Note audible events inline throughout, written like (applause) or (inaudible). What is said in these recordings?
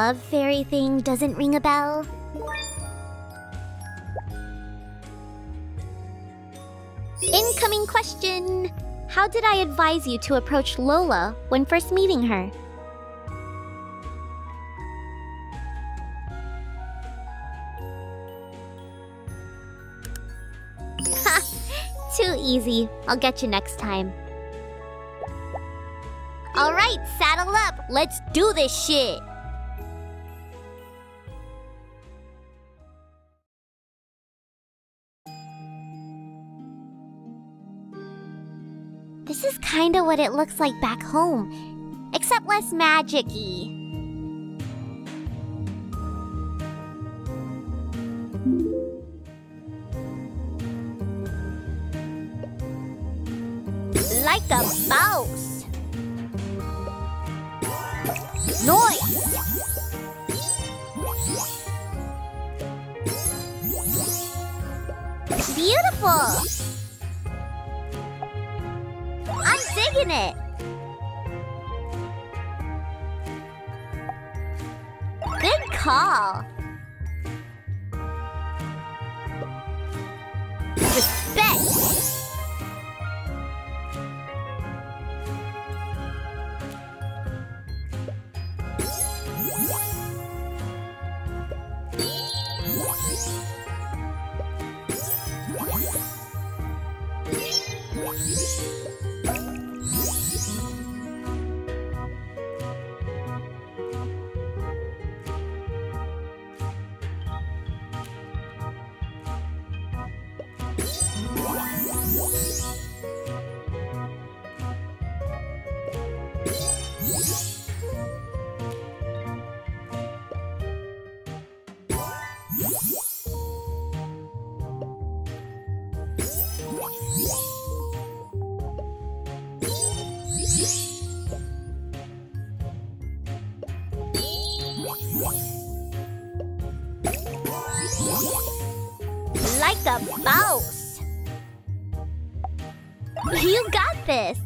love fairy thing doesn't ring a bell? Incoming question! How did I advise you to approach Lola when first meeting her? Ha! Too easy. I'll get you next time. Alright, saddle up! Let's do this shit! This is kinda what it looks like back home, except less magic-y. Like a mouse. Noise! Beautiful! I'm digging it! Good call! Respect! A mouse! You got this!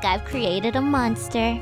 Think I've created a monster.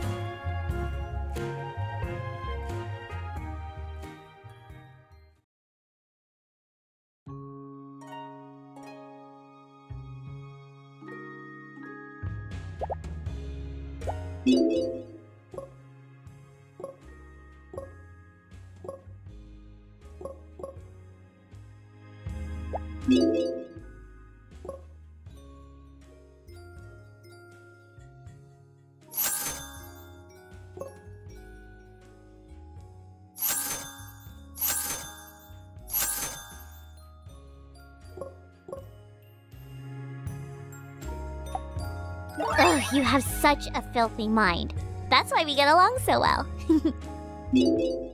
You have such a filthy mind. That's why we get along so well. (laughs)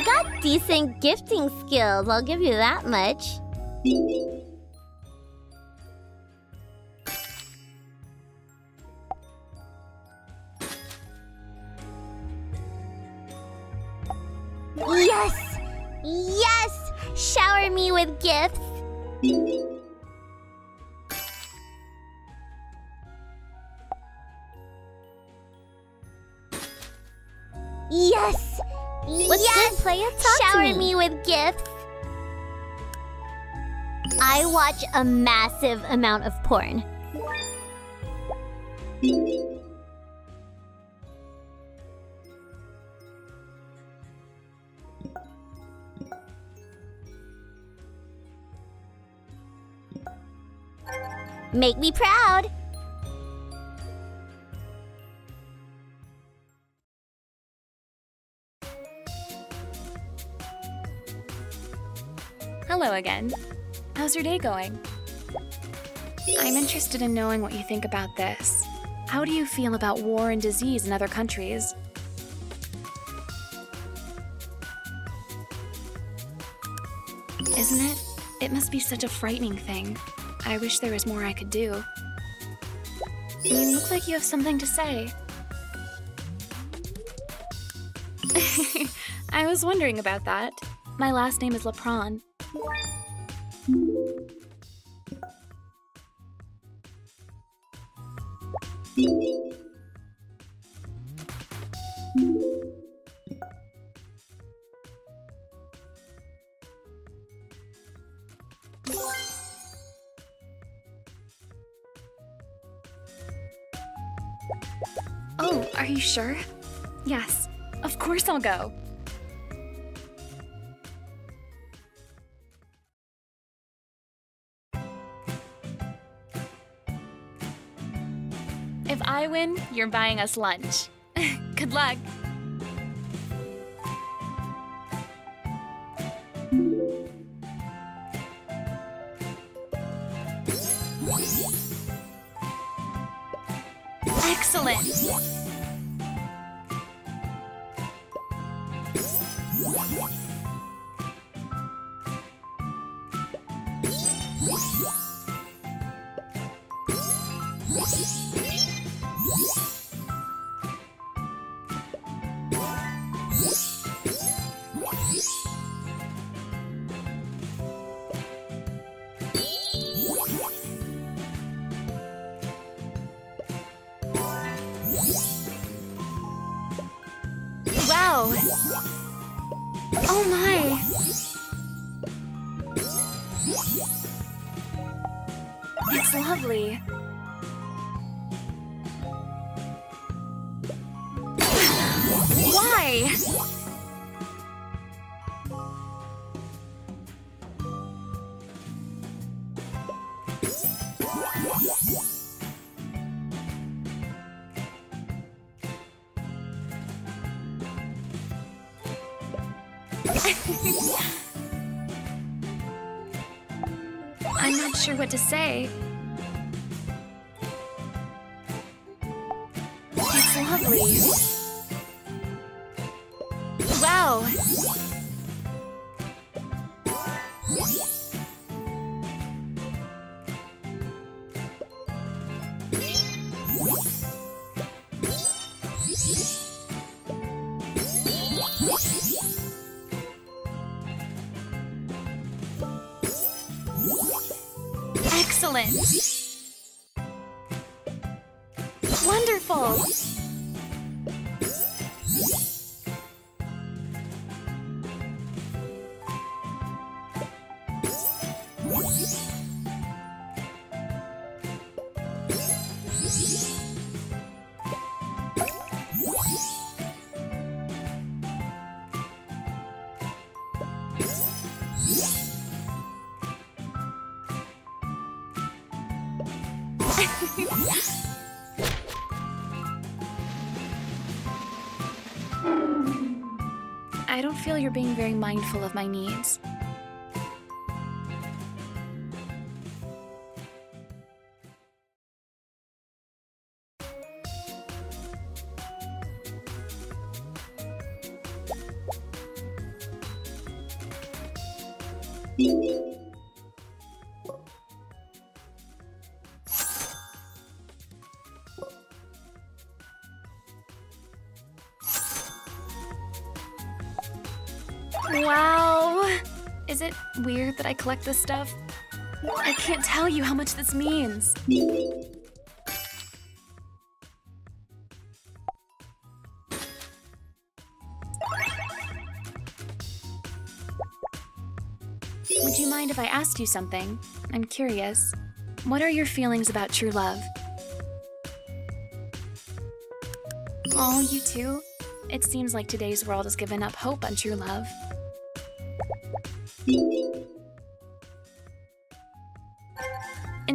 You got decent gifting skills, I'll give you that much. Watch a massive amount of porn. Make me proud! Hello again. How's your day going? I'm interested in knowing what you think about this. How do you feel about war and disease in other countries? Isn't it? It must be such a frightening thing. I wish there was more I could do. You look like you have something to say. (laughs) I was wondering about that. My last name is Lapran. Oh, are you sure? Yes, of course I'll go. I win, you're buying us lunch. (laughs) Good luck. Feel you're being very mindful of my needs. Collect this stuff? I can't tell you how much this means. Would you mind if I asked you something? I'm curious. What are your feelings about true love? Oh, you too? It seems like today's world has given up hope on true love.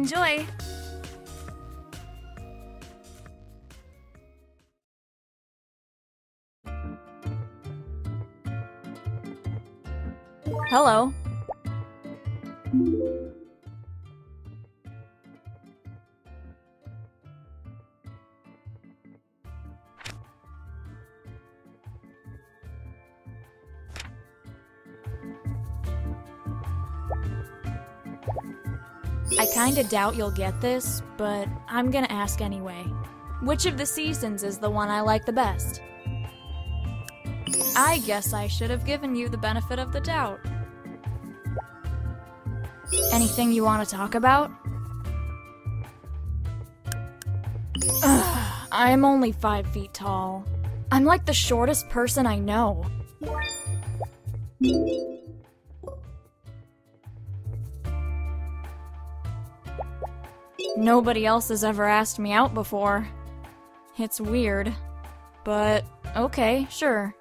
Enjoy! Hello. Kinda doubt you'll get this, but I'm gonna ask anyway. Which of the seasons is the one I like the best? I guess I should have given you the benefit of the doubt. Anything you want to talk about? Ugh, I'm only five feet tall. I'm like the shortest person I know. Nobody else has ever asked me out before. It's weird. But, okay, sure.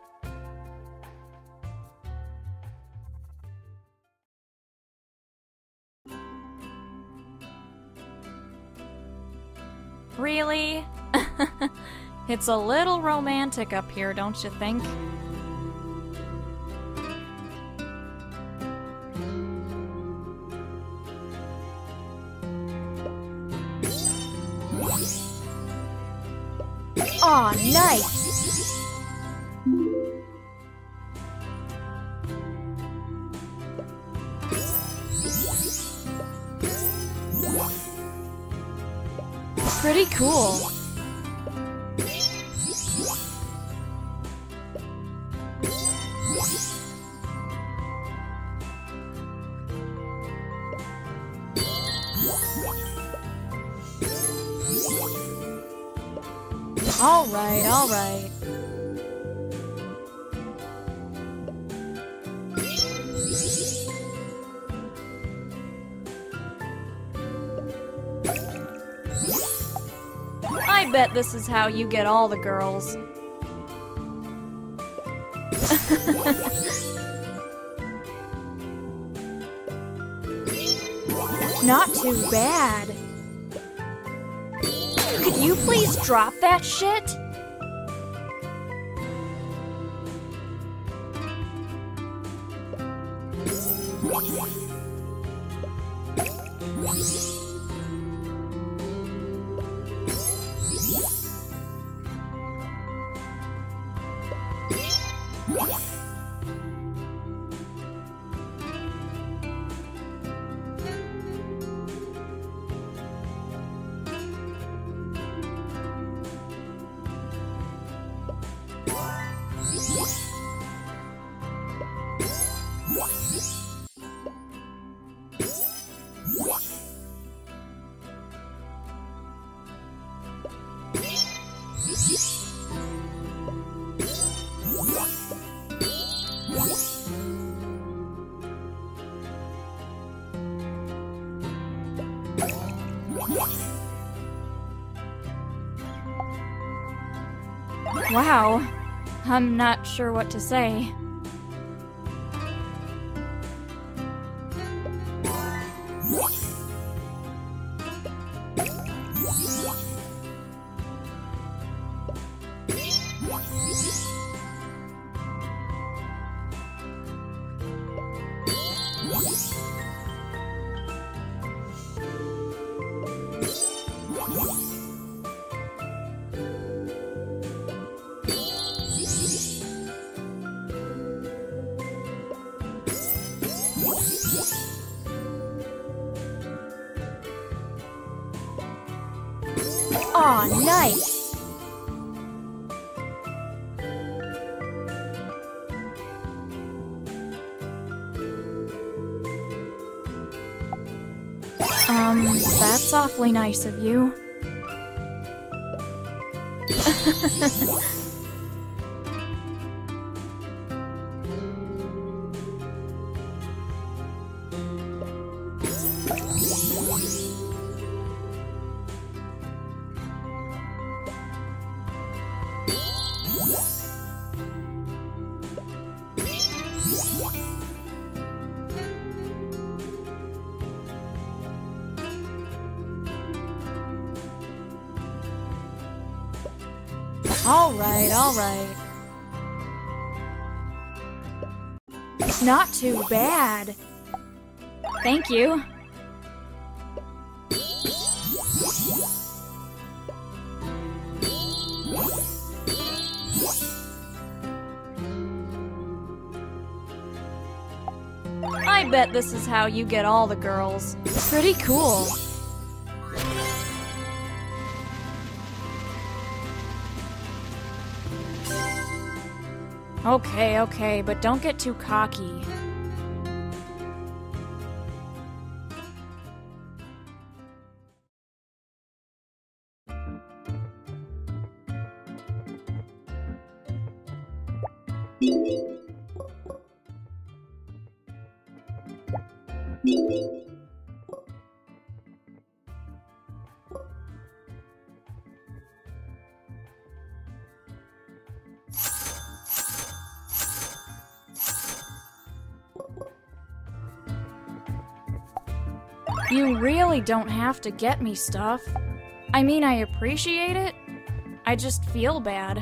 Really? (laughs) it's a little romantic up here, don't you think? Aw, nice! This is how you get all the girls. (laughs) Not too bad. Could you please drop that shit? I'm not sure what to say. Aw, nice! Um, that's awfully nice of you. (laughs) Thank you. I bet this is how you get all the girls. Pretty cool. Okay, okay, but don't get too cocky. Have to get me stuff. I mean, I appreciate it. I just feel bad.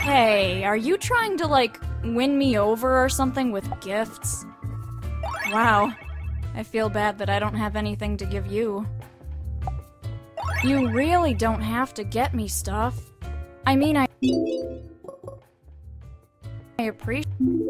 Hey, are you trying to, like, win me over or something with gifts? Wow. I feel bad that I don't have anything to give you. You really don't have to get me stuff. I mean, I. I appreciate.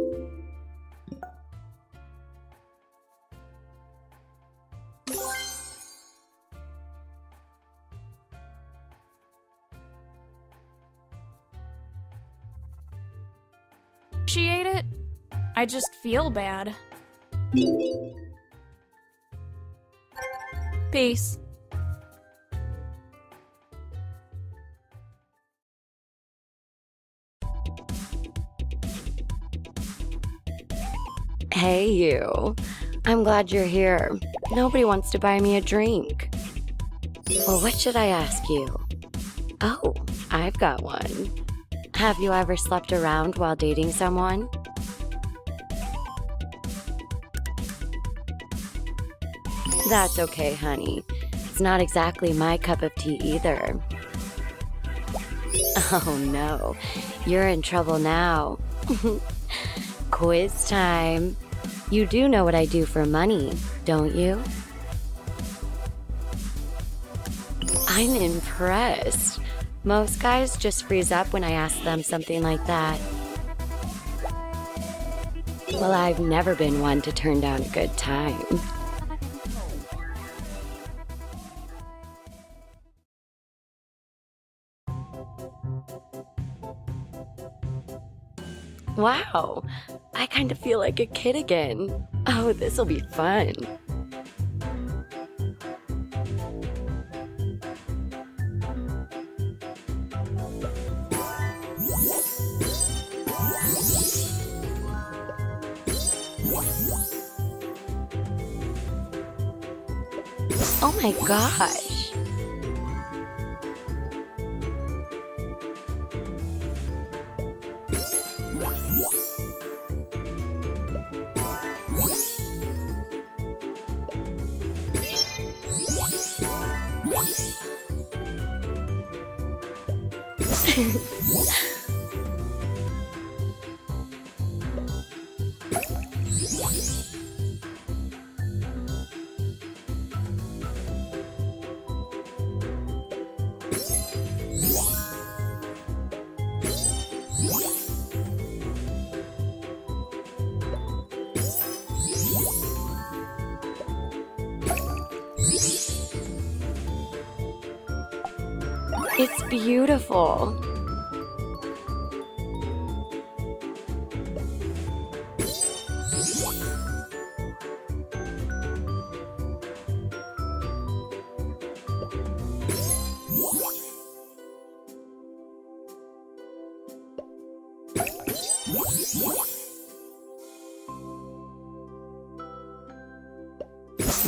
I just feel bad. Peace. Hey, you. I'm glad you're here. Nobody wants to buy me a drink. Well, what should I ask you? Oh, I've got one. Have you ever slept around while dating someone? That's okay, honey. It's not exactly my cup of tea either. (laughs) Oh no, you're in trouble now. (laughs) Quiz time. You do know what I do for money, don't you? I'm impressed. Most guys just freeze up when I ask them something like that. Well, I've never been one to turn down a good time. Wow, I kind of feel like a kid again. Oh, this'll be fun. Oh my gosh.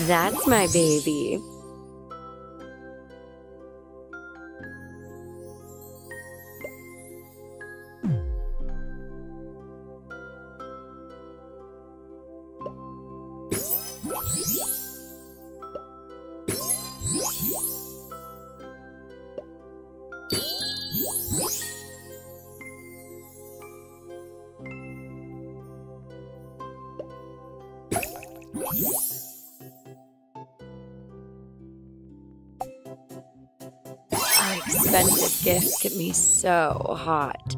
That's my baby. Expensive gifts get me so hot.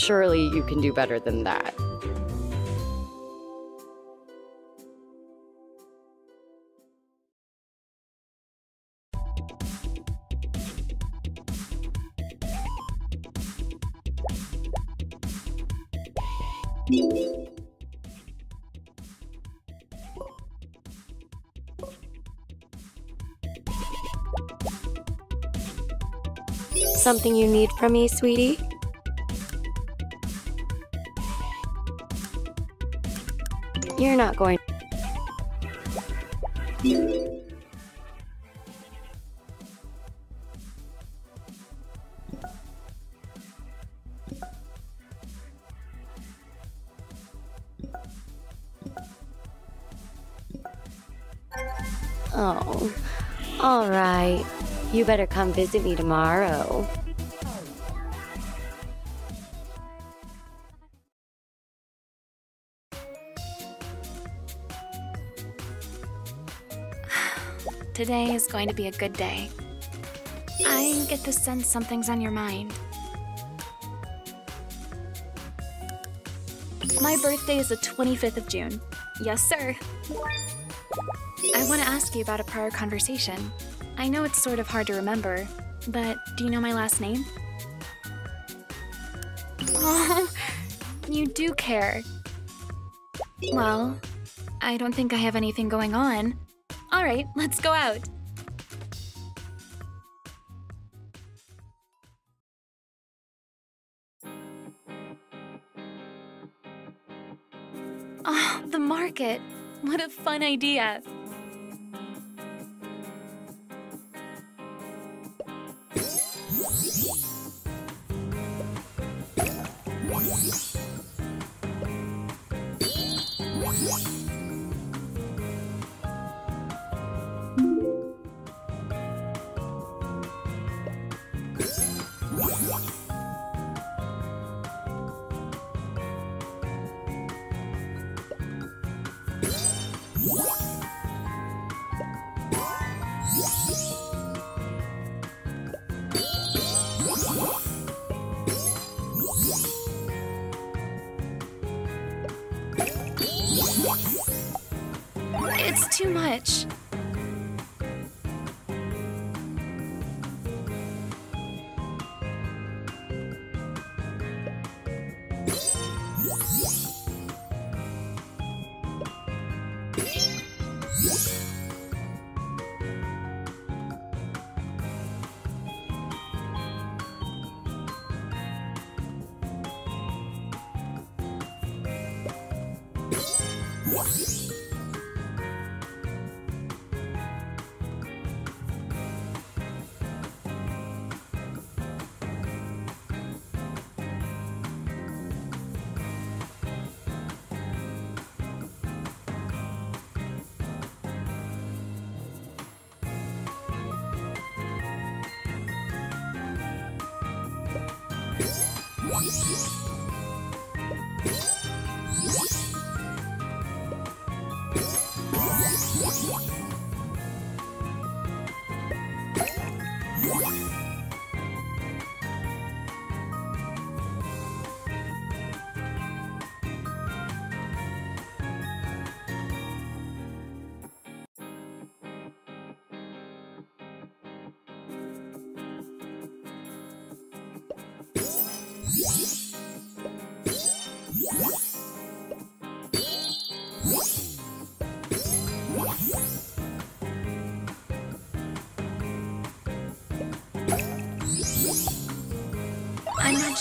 Surely you can do better than that. Something you need from me, sweetie? You're not going. Oh, all right. You better come visit me tomorrow. Today is going to be a good day. I get the sense something's on your mind. My birthday is the 25th of June. Yes, sir. I want to ask you about a prior conversation. I know it's sort of hard to remember, but do you know my last name? Oh, you do care. Well, I don't think I have anything going on. All right, let's go out. Oh, the market. What a fun idea.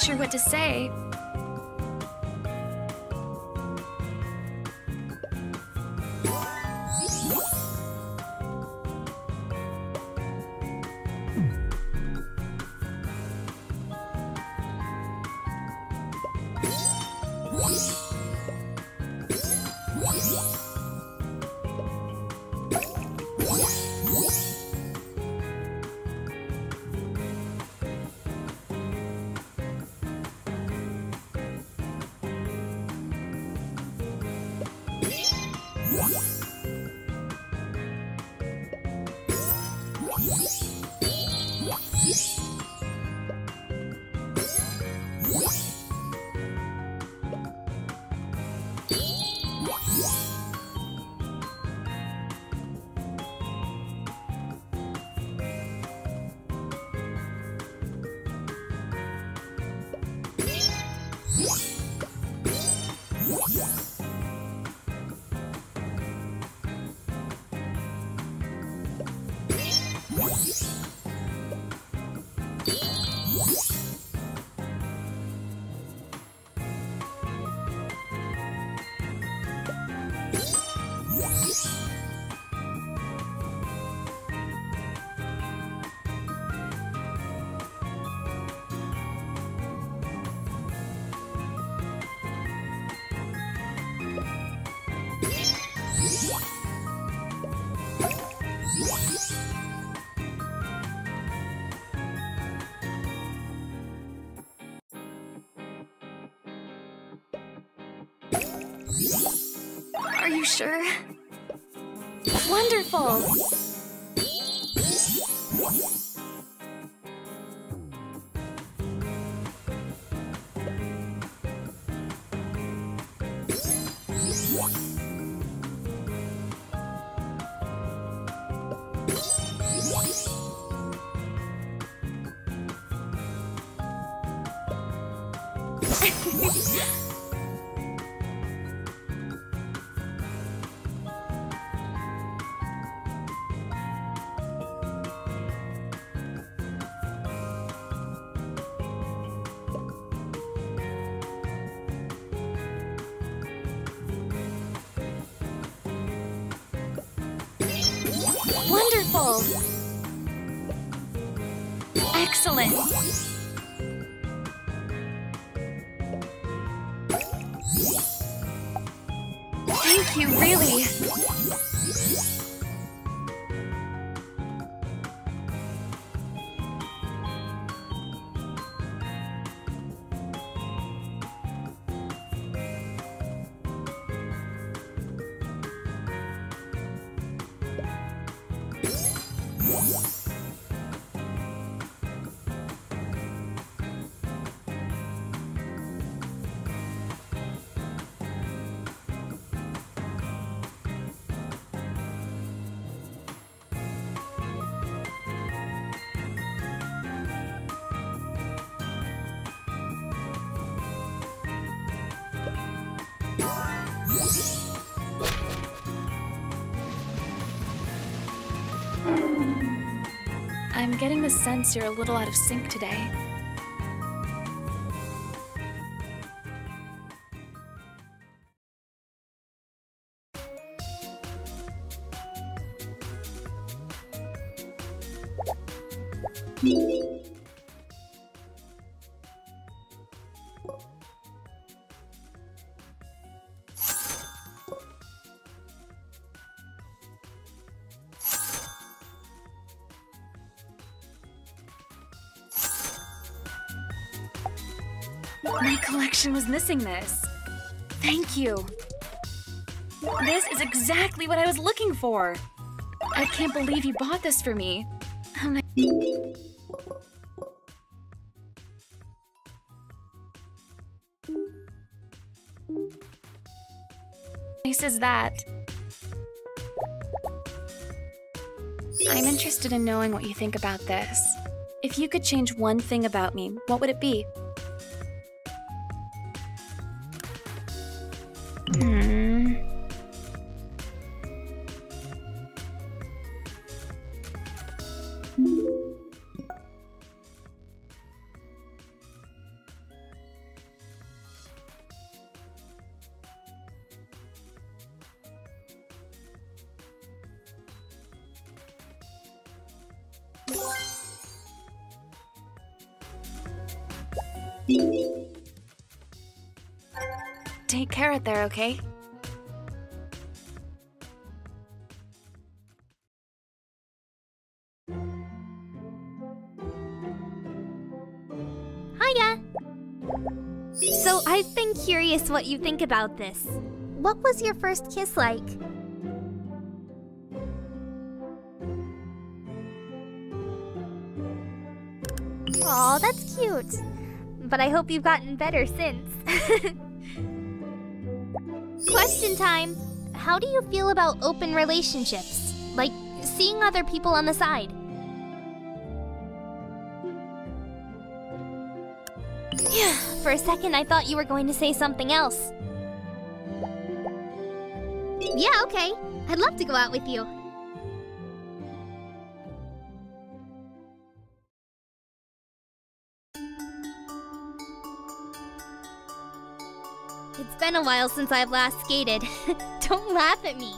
Sure what to say. Sure? Wonderful! Wonderful! (laughs) sense you're a little out of sync today. Was missing this. Thank you. This is exactly what I was looking for. I can't believe you bought this for me. Nice is that? I'm interested in knowing what you think about this. If you could change one thing about me, what would it be? Take care out there, okay? Hiya! So, I've been curious what you think about this. What was your first kiss like? Aw, that's cute. But I hope you've gotten better since. (laughs) Question time! How do you feel about open relationships? Like, seeing other people on the side? Yeah, (sighs) For a second, I thought you were going to say something else. Yeah, okay. I'd love to go out with you. Been a while since I've last skated. (laughs) Don't laugh at me.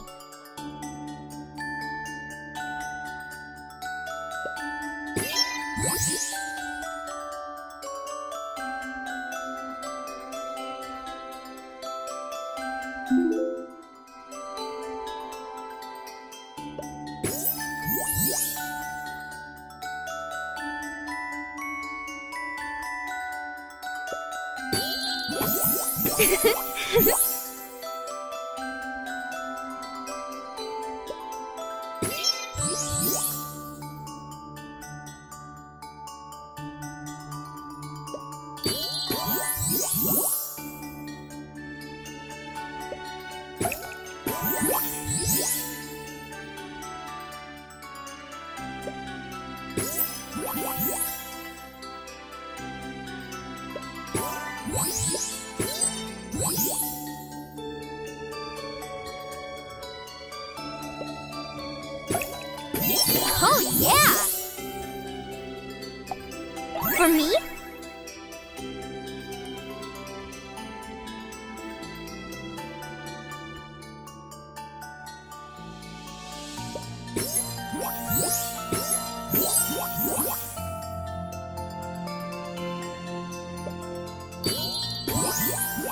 I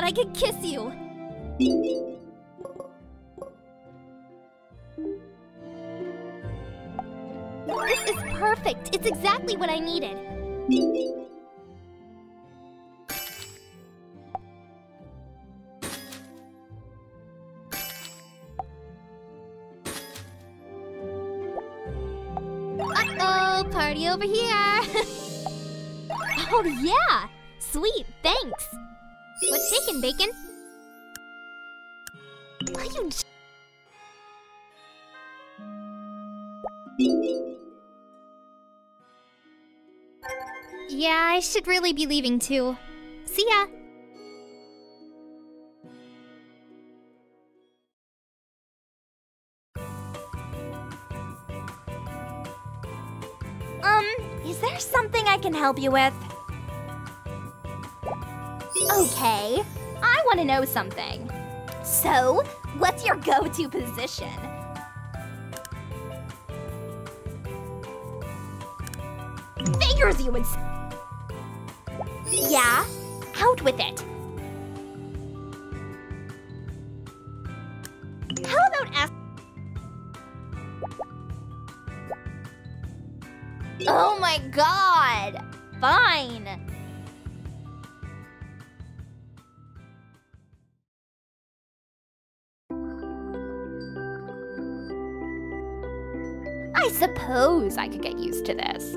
My I could kiss you! This is perfect! It's exactly what I needed! Uh-oh, party over here! (laughs) oh yeah! Sweet, thanks! Shaking, Bacon? Why you... Yeah, I should really be leaving too. See ya! Um, is there something I can help you with? Okay, I want to know something. So, what's your go-to position? Figures you would. Yeah, out with it. How about ask? Oh my god! Fine. I could get used to this.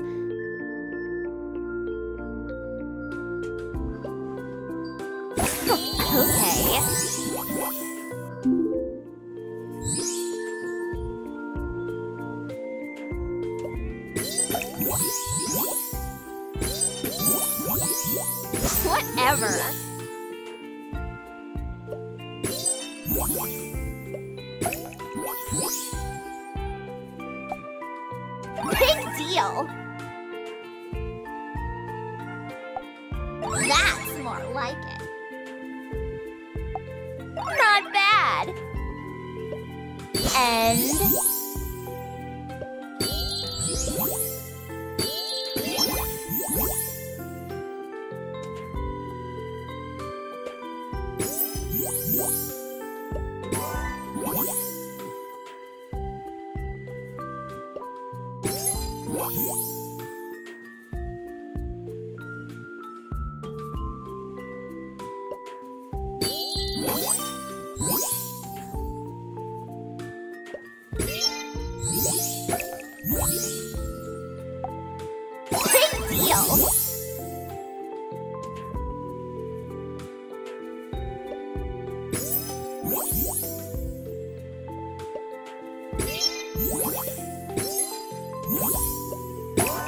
Big.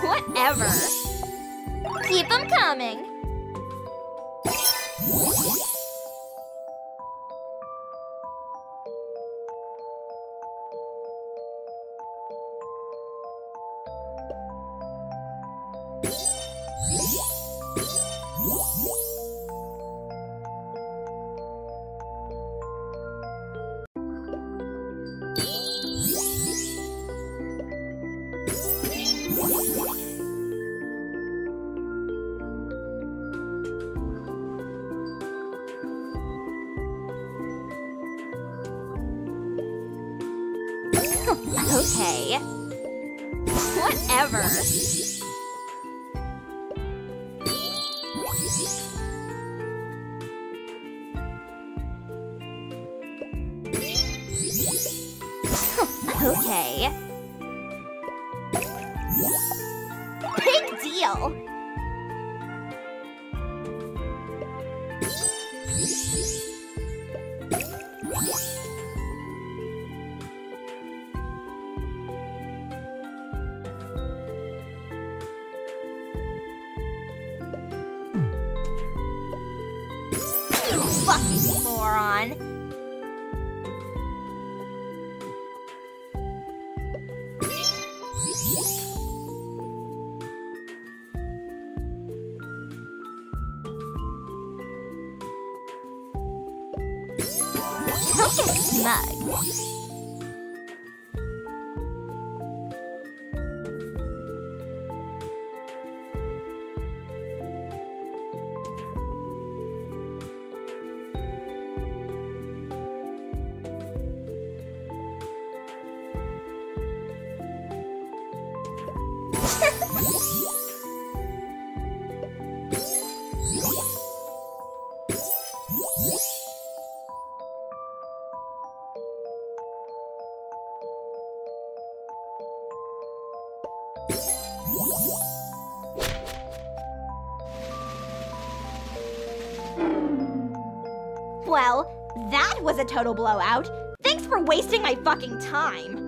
Whatever. Keep them coming. Was a total blowout. Thanks for wasting my fucking time.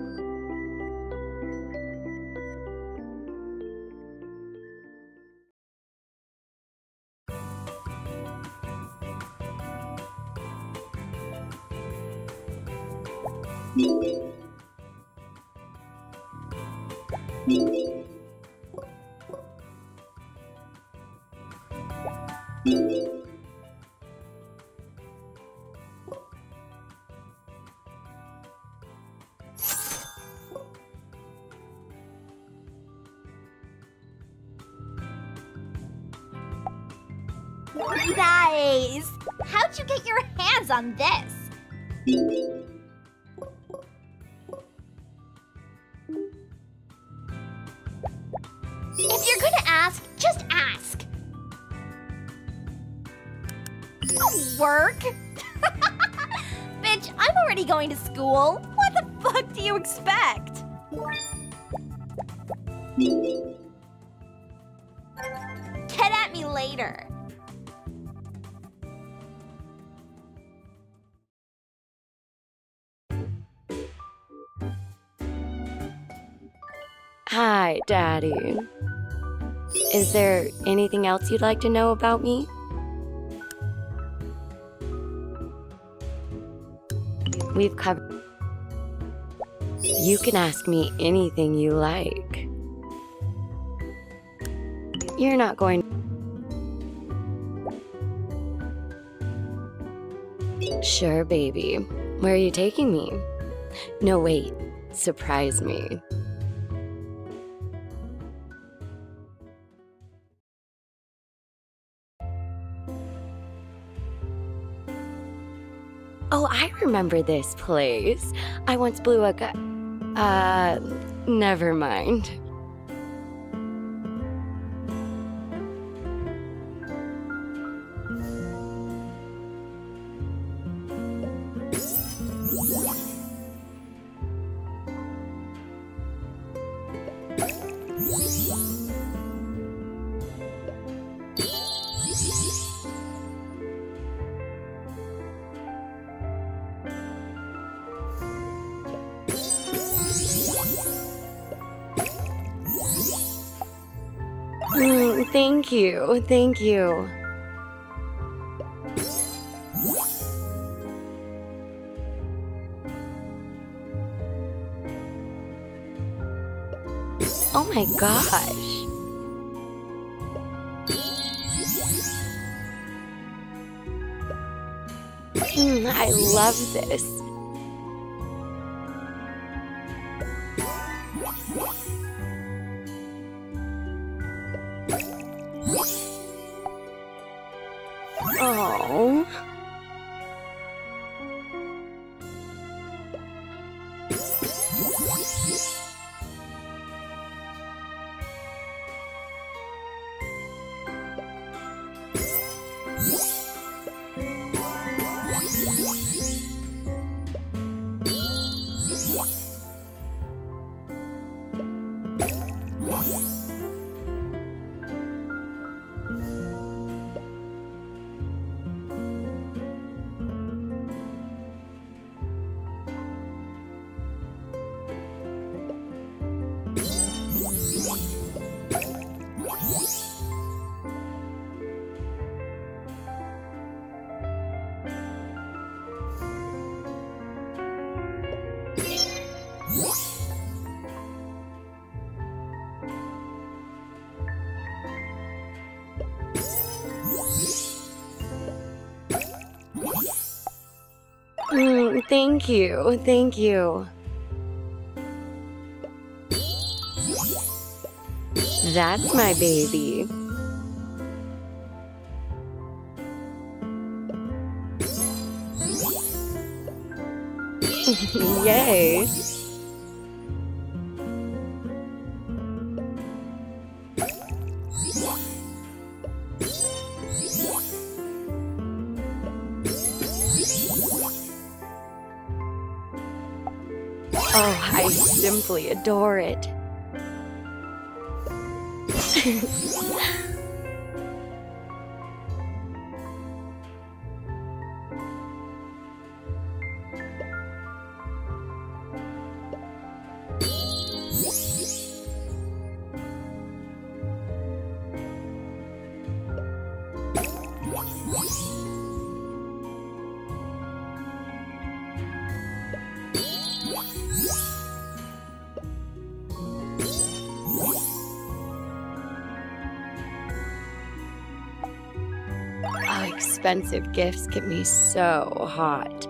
On this? Daddy. Is there anything else you'd like to know about me? We've covered. You can ask me anything you like. You're not going. Sure, baby. Where are you taking me? No, wait. Surprise me. Remember this place. I once blew a gu- Uh, never mind. You, thank you. Oh my gosh. Mm, I love this. Thank you, thank you. That's my baby. (laughs) Yay. Simply adore it. Expensive gifts get me so hot.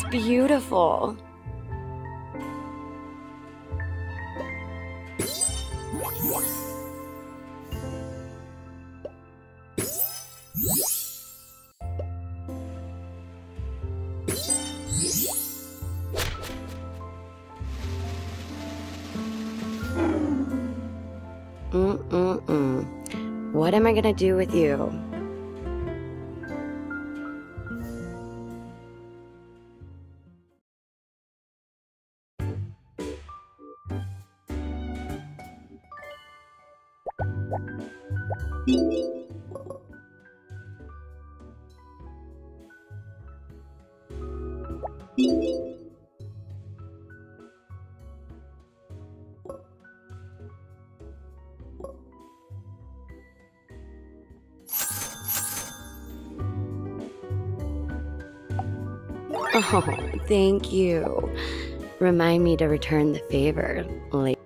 It's beautiful. Mm-mm-mm. What am I gonna do with you? Thank you. Remind me to return the favor later.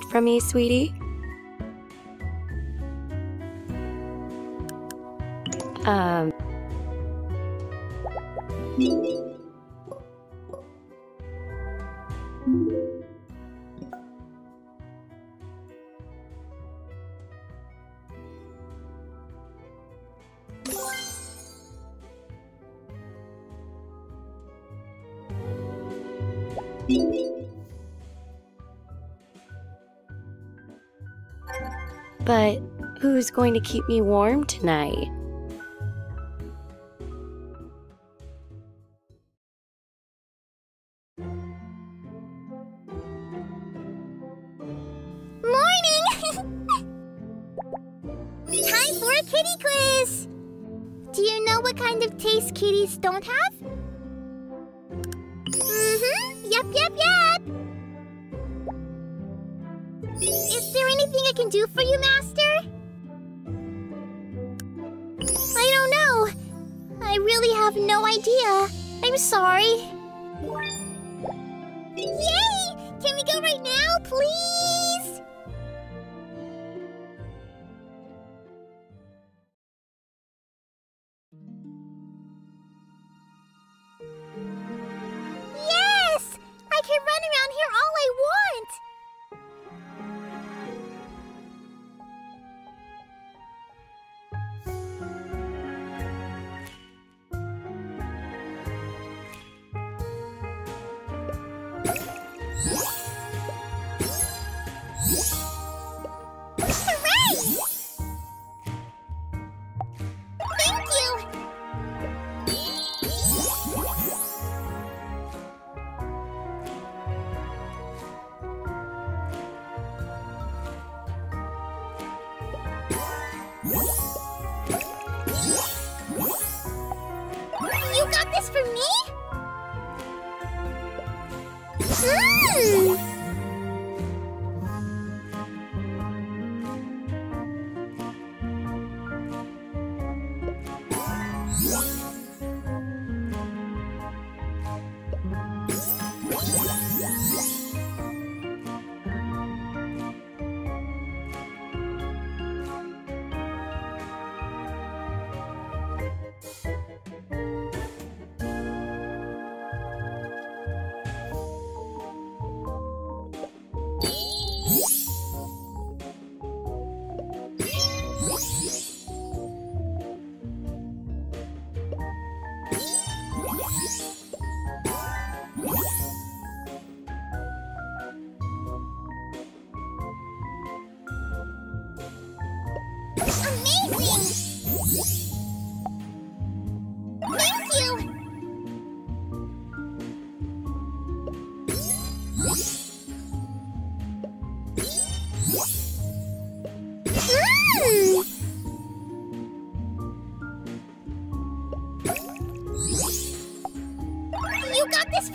Need from me, sweetie? But who's going to keep me warm tonight?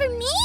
For me?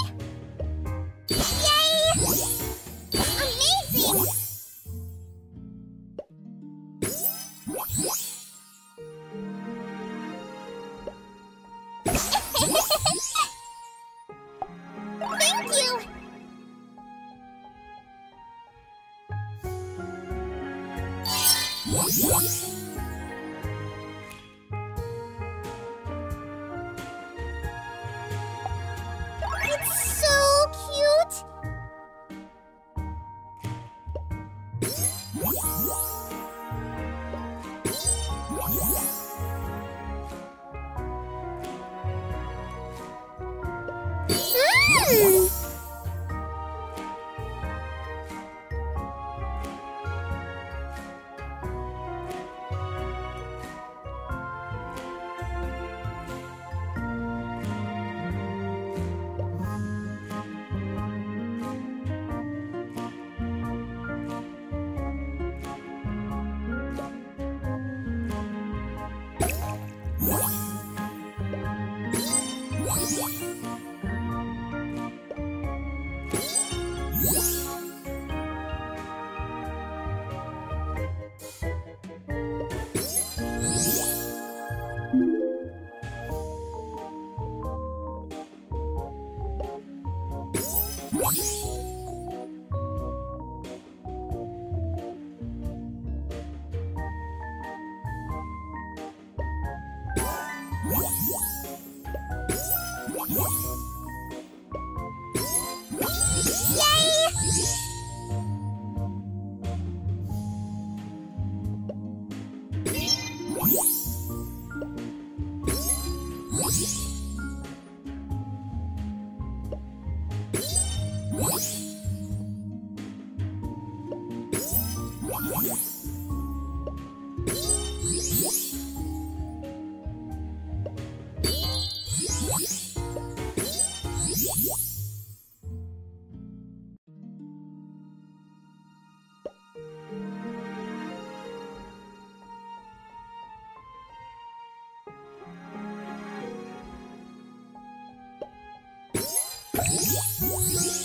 Amazing!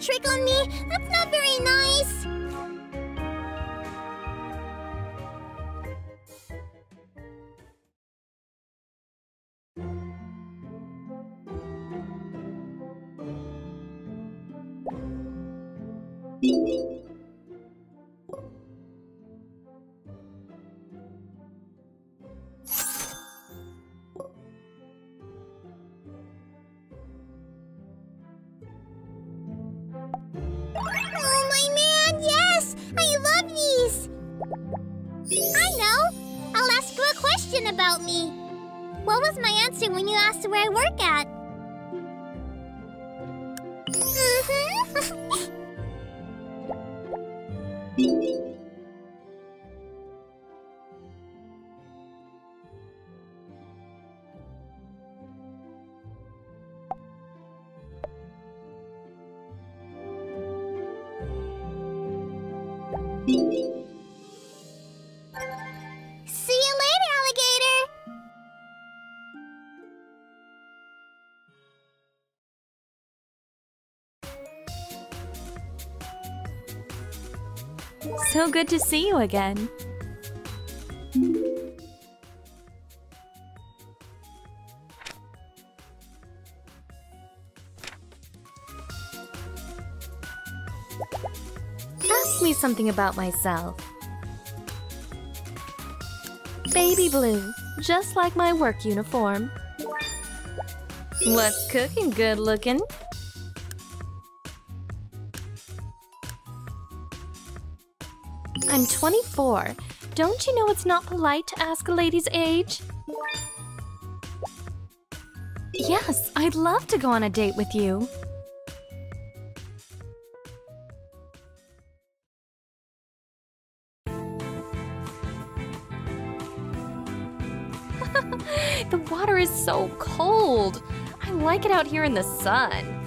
Trick on me? So good to see you again. Ask me something about myself. Baby blue, just like my work uniform. What's cooking good looking? I'm 24. Don't you know it's not polite to ask a lady's age? Yes, I'd love to go on a date with you. (laughs) the water is so cold. I like it out here in the sun.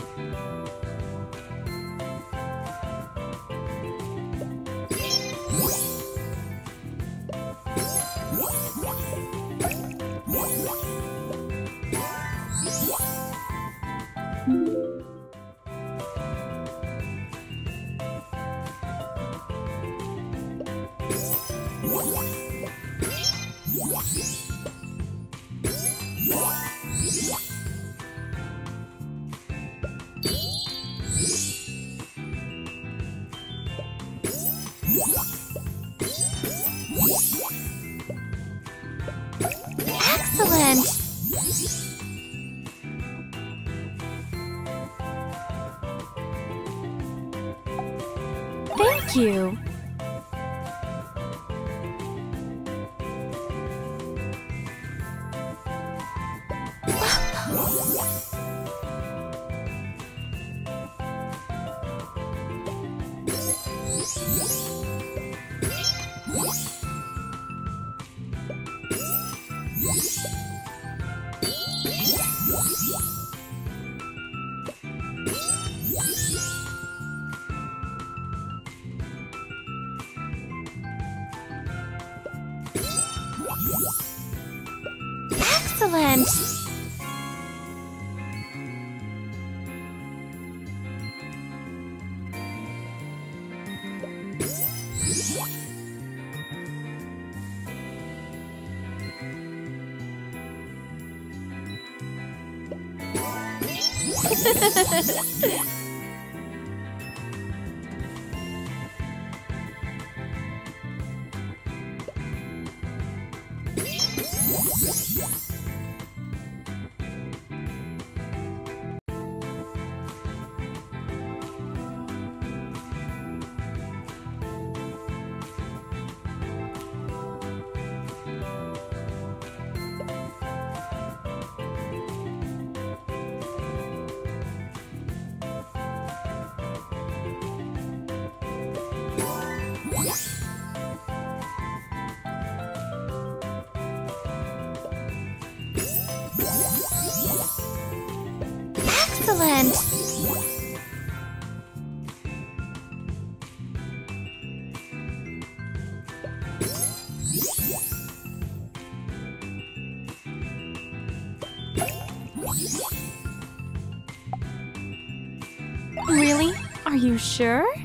You sure?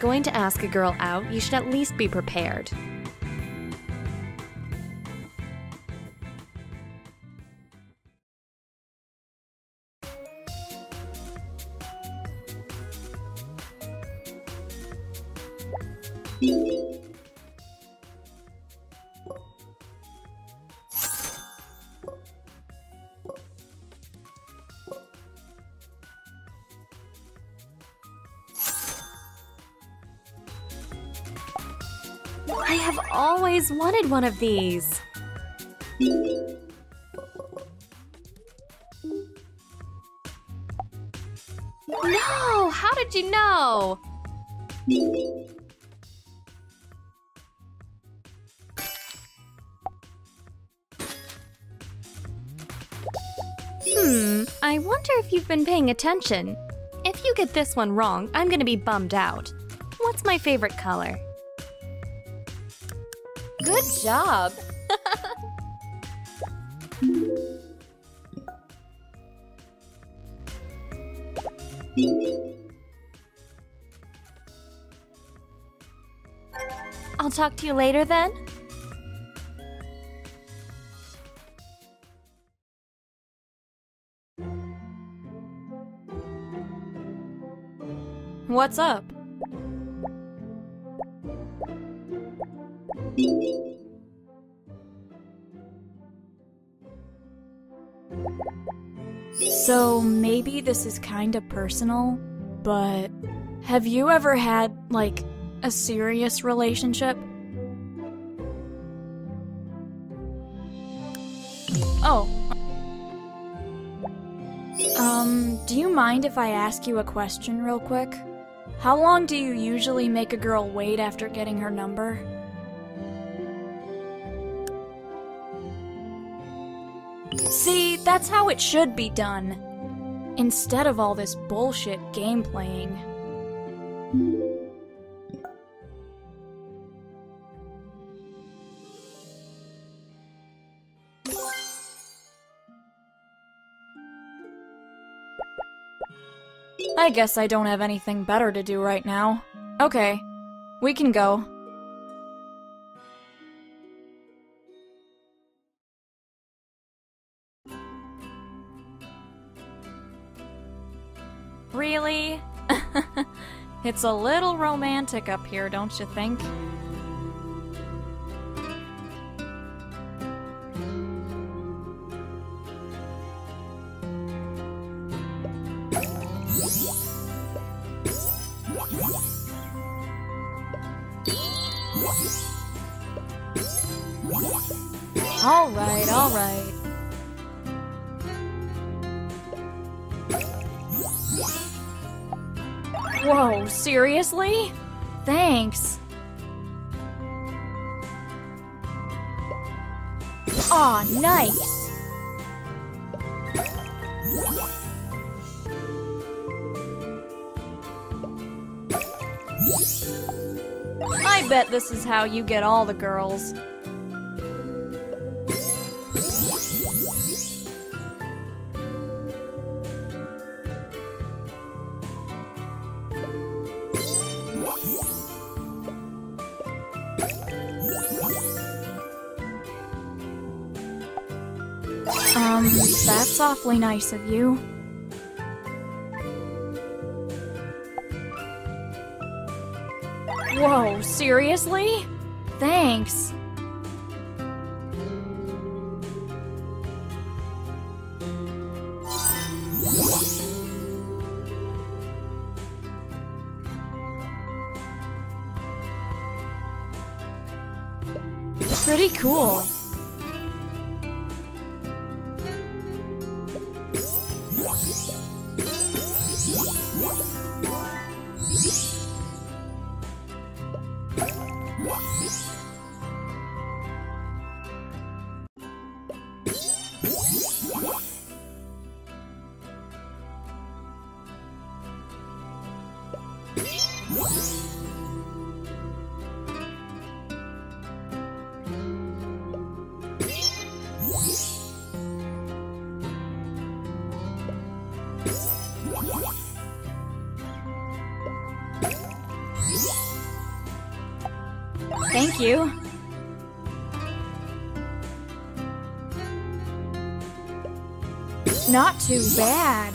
Going to ask a girl out, you should at least be prepared. Wanted one of these. No! How did you know? Hmm, I wonder if you've been paying attention. If you get this one wrong, I'm gonna be bummed out. What's my favorite color? Good job! (laughs) I'll talk to you later then. What's up? So maybe this is kind of personal, but have you ever had, like, a serious relationship? Oh. Um, do you mind if I ask you a question real quick? How long do you usually make a girl wait after getting her number? See, that's how it should be done. Instead of all this bullshit game playing. I guess I don't have anything better to do right now. Okay, we can go. It's a little romantic up here, don't you think? All right, all right. Seriously? Thanks. Aw, nice. I bet this is how you get all the girls. Awfully nice of you. Whoa, seriously? Thanks. Pretty cool. Too bad.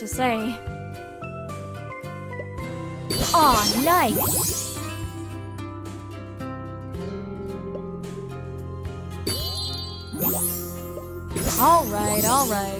To say. Aw, nice! Alright, alright.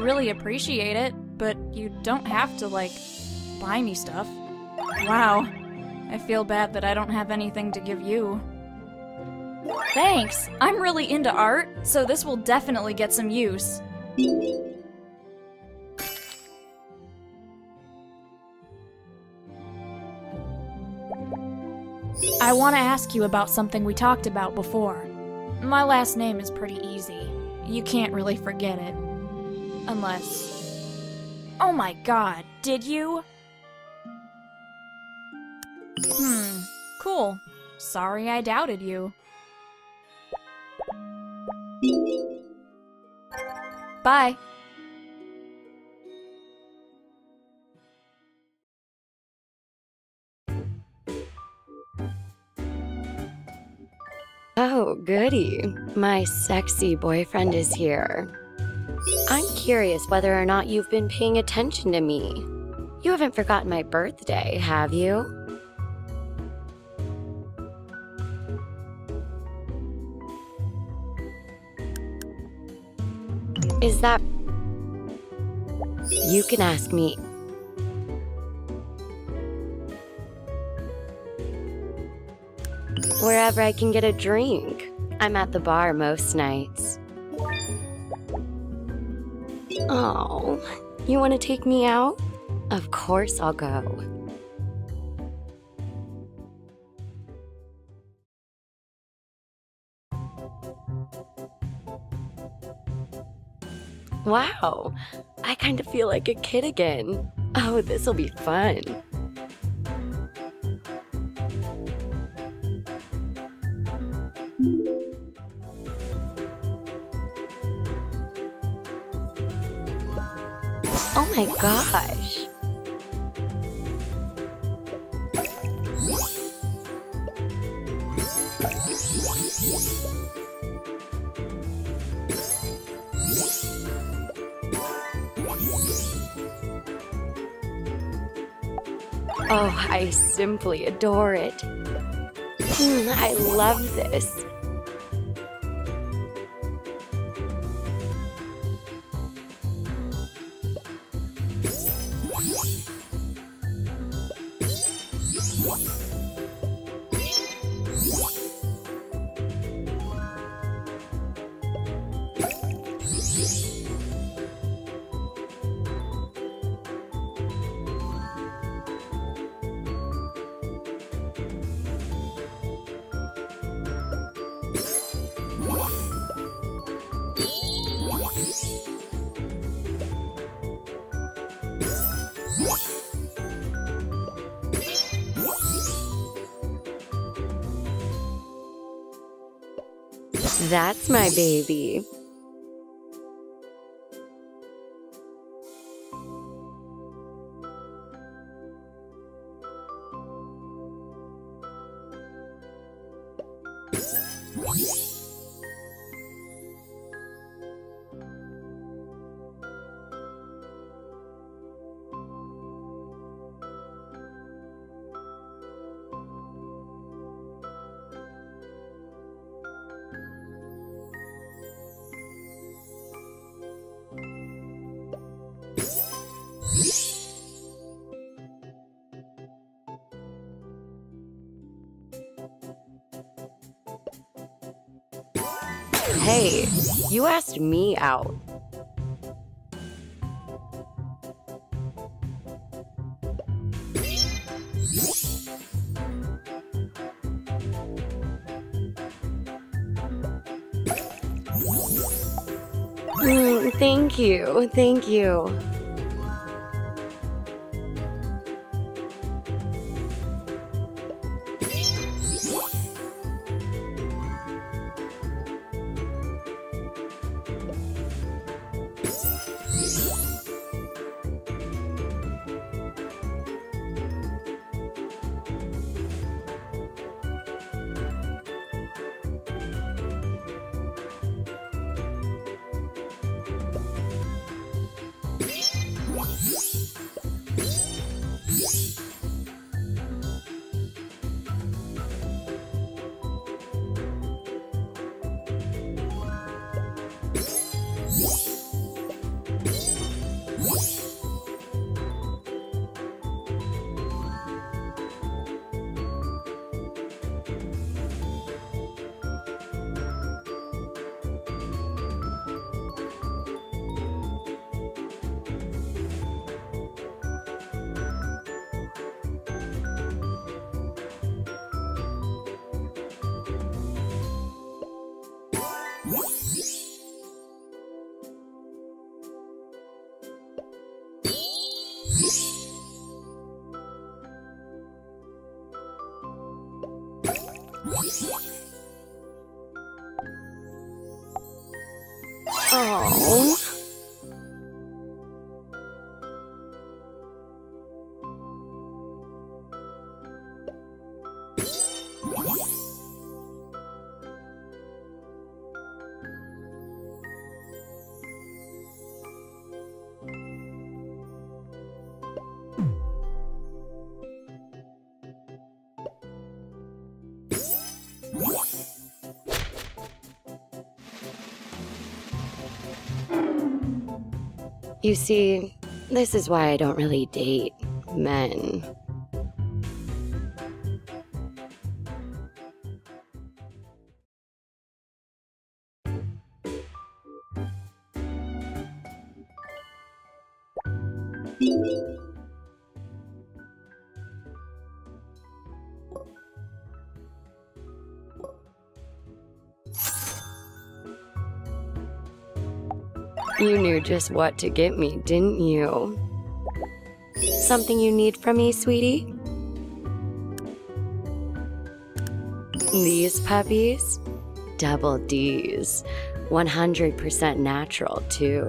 really appreciate it, but you don't have to, like, buy me stuff. Wow. I feel bad that I don't have anything to give you. Thanks! I'm really into art, so this will definitely get some use. I want to ask you about something we talked about before. My last name is pretty easy. You can't really forget it. Unless. Oh my god, did you? Hmm, cool. Sorry I doubted you. Bye. Oh, goody. My sexy boyfriend is here. I'm curious whether or not you've been paying attention to me. You haven't forgotten my birthday, have you? Is that. You can ask me. Wherever I can get a drink. I'm at the bar most nights. Oh, you want to take me out? Of course I'll go. Wow, I kind of feel like a kid again. Oh, this'll be fun. Gosh. Oh, I simply adore it. Mm, I love this. That's my baby. You asked me out. Mm, thank you, thank you. Oh. You see, this is why I don't really date men. what to get me, didn't you? Something you need from me, sweetie? These puppies? Double D's. 100% natural, too.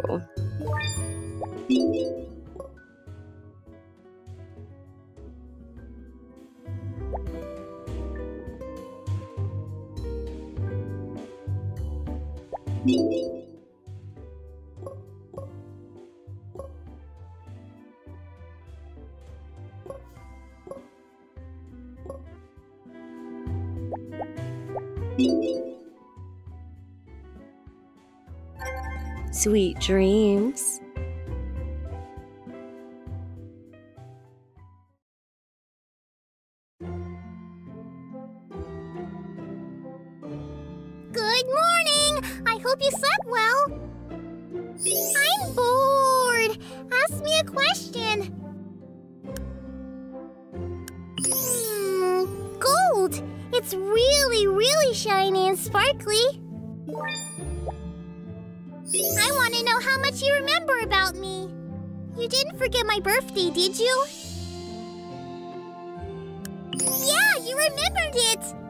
sweet dreams. did you? Yeah, you remembered it!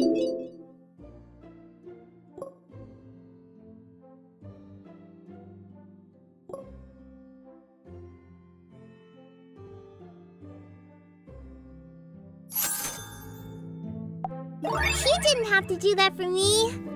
She didn't have to do that for me.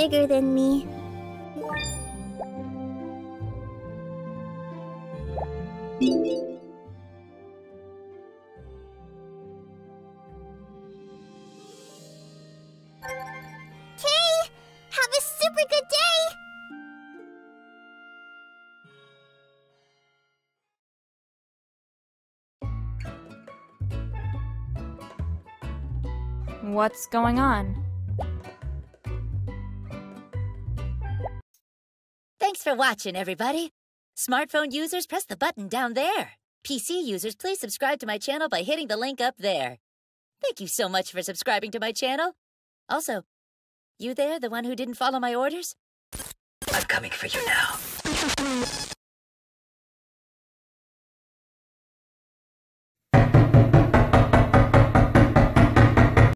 Bigger than me. Kay, have a super good day! What's going on? For watching, everybody. Smartphone users, press the button down there. PC users, please subscribe to my channel by hitting the link up there. Thank you so much for subscribing to my channel. Also, you there, the one who didn't follow my orders? I'm coming for you now.